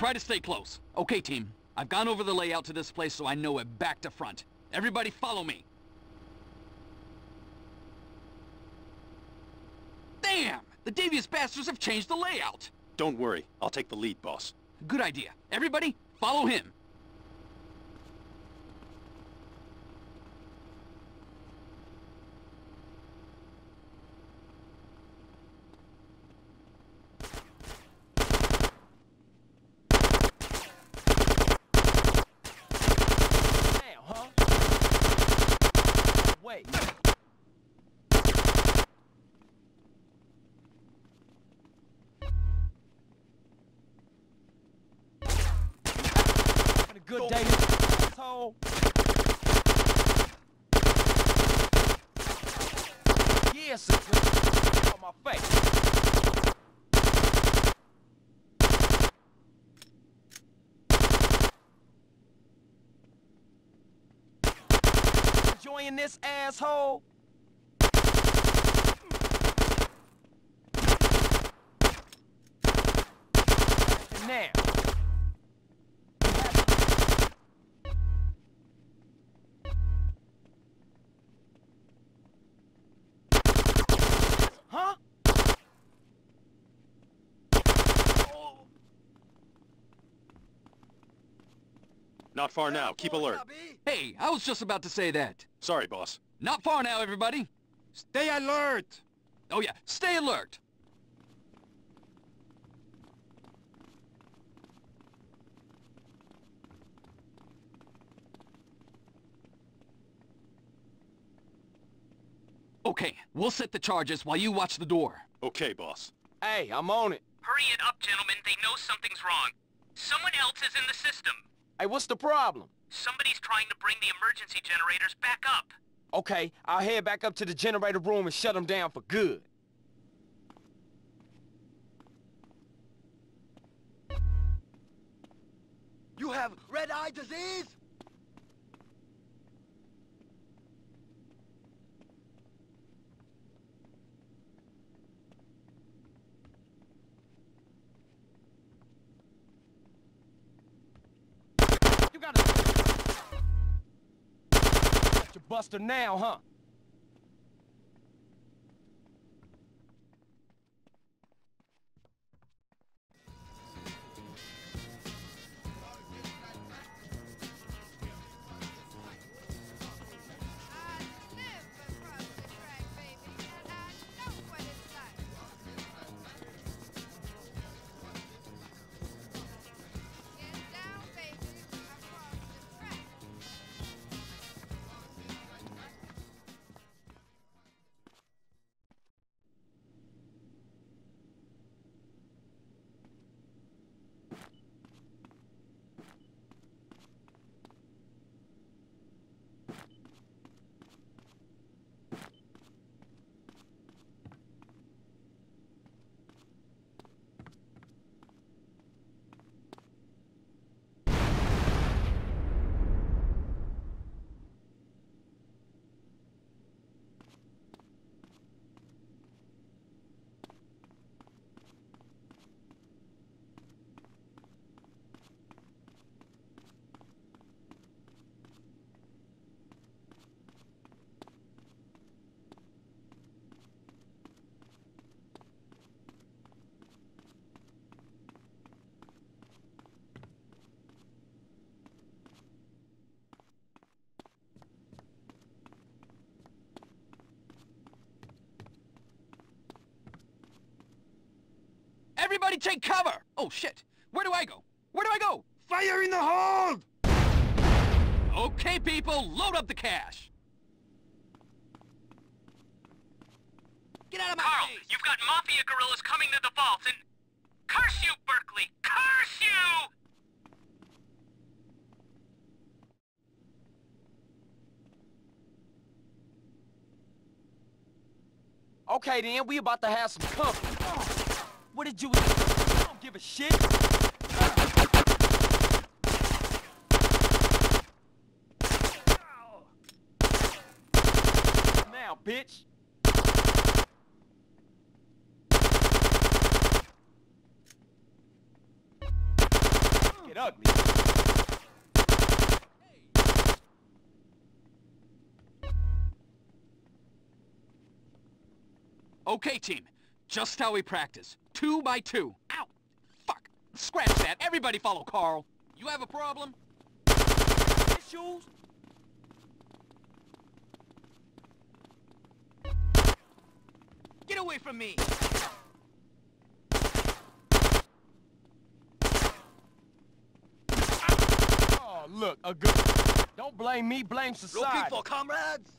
Try to stay close. Okay, team. I've gone over the layout to this place so I know it back to front. Everybody follow me. Damn! The devious bastards have changed the layout! Don't worry. I'll take the lead, boss. Good idea. Everybody, follow him. Good day, asshole. Yes, it's on my face. Enjoying this asshole? And now. Huh? Not far now. Keep alert. Hey, I was just about to say that. Sorry, boss. Not far now, everybody. Stay alert! Oh yeah, stay alert. Okay, we'll set the charges while you watch the door. Okay, boss. Hey, I'm on it. Hurry it up, gentlemen. They know something's wrong. Someone else is in the system. Hey, what's the problem? Somebody's trying to bring the emergency generators back up. Okay, I'll head back up to the generator room and shut them down for good. You have red-eye disease? You. Got your buster now, huh? Everybody take cover! Oh shit! Where do I go? Where do I go? Fire in the hold! Okay, people, load up the cash. Get out of my Carl, face! you've got Mafia guerrillas coming to the vault and... Curse you, Berkley! Curse you! Okay then, we about to have some company. What did you... I don't give a shit. Now, bitch. Get ugly. Okay, team. Just how we practice. Two by two. Ow! Fuck! Scratch that. Everybody follow Carl. You have a problem? Issues? Get away from me! Oh, look, a good. Don't blame me, blame society. Looking for comrades?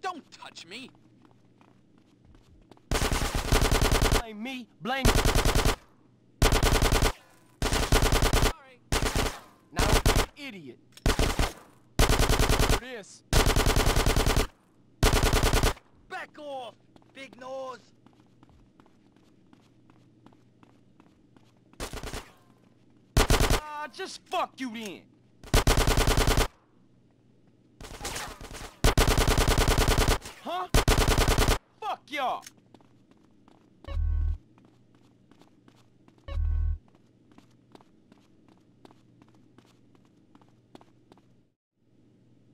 Don't touch me! Blame me, blame. Sorry. Now, idiot. This. Back off, big nose. Ah, just fuck you then. Huh? Fuck y'all.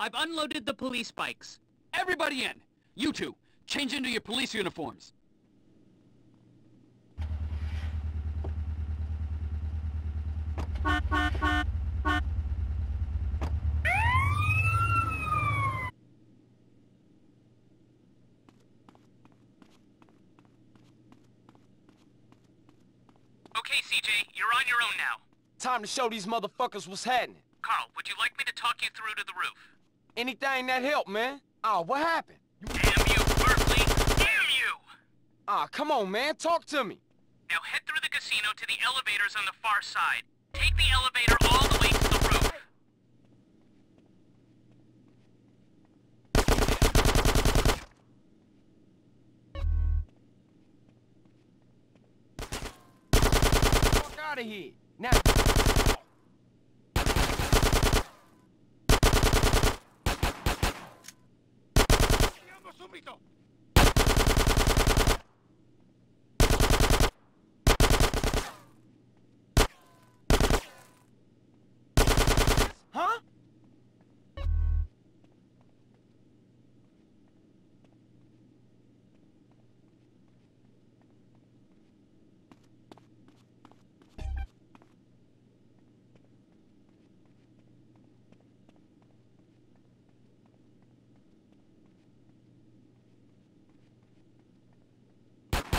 I've unloaded the police bikes. Everybody in! You two, change into your police uniforms. Okay, CJ, you're on your own now. Time to show these motherfuckers what's happening. Carl, would you like me to talk you through to the roof? Anything that help, man. Ah, what happened? Damn you, Berkley! Damn you! Ah, come on, man. Talk to me. Now head through the casino to the elevators on the far side. Take the elevator all the way to the roof. Fuck out of here. Now. Huh?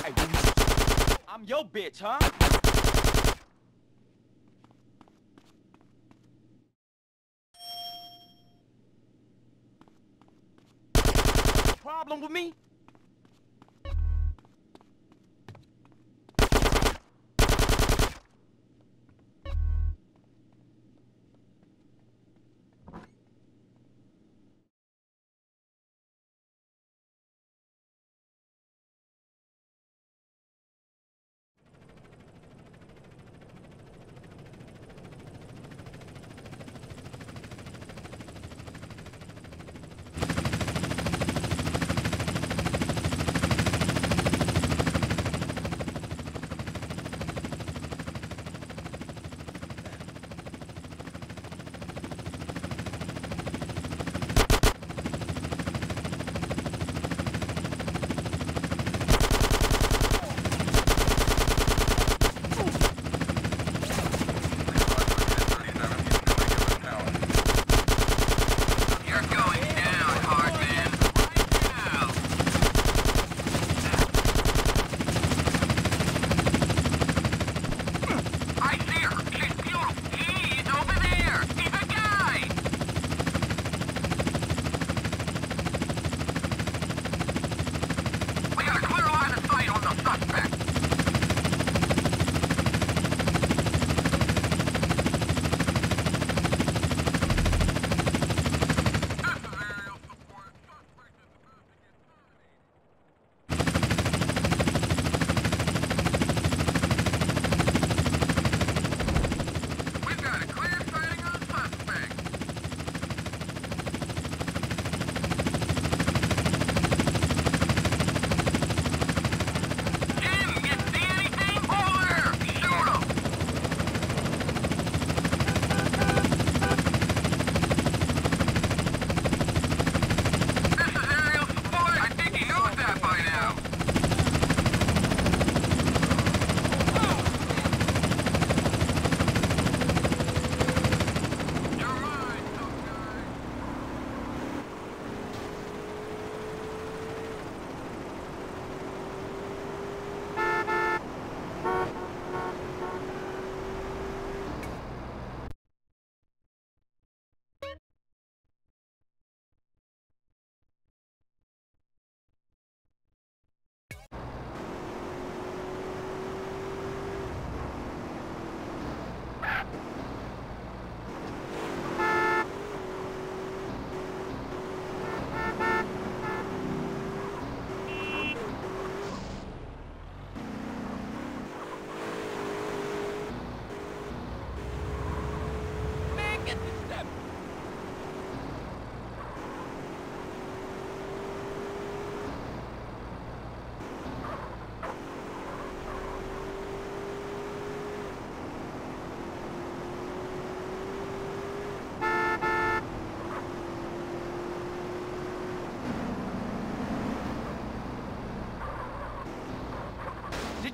Hey, I'm your bitch, huh? Problem with me?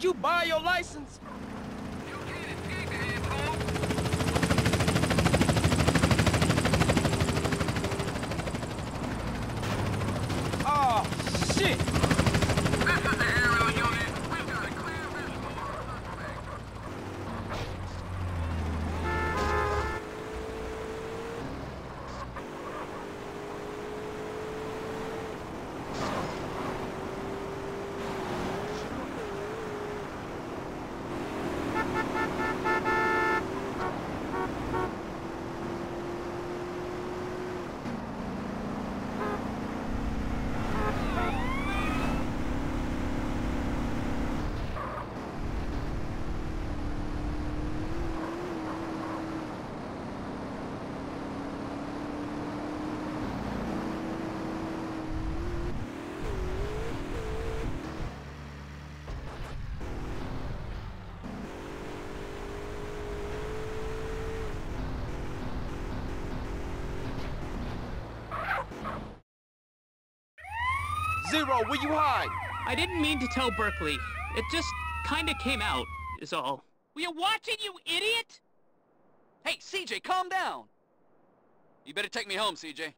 Did you buy your license? You can't escape, asshole! Oh, shit! This is the aerial unit. We've got to clear this floor. Zero, where you hide? I didn't mean to tell Berkley. It just kinda came out, is all. Were you watching, you idiot? Hey, CJ, calm down. You better take me home, CJ.